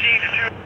15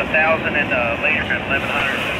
about 1,000 and uh, later at 1,100.